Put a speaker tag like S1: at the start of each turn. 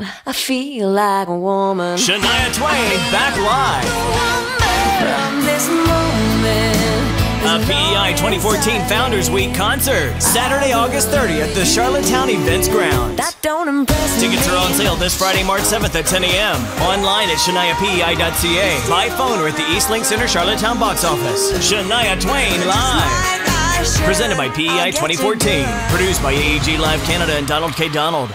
S1: man. I feel like a woman.
S2: Shania Twain back live. A PEI 2014 Founders Week concert. Saturday, August 30th, at the Charlottetown Events Grounds. Tickets are on sale this Friday, March 7th at 10 a.m. Online at shaniapei.ca. By phone or at the Eastlink Center Charlottetown box office. Shania Twain live. Presented by PEI 2014. Produced by AEG Live Canada and Donald K. Donald.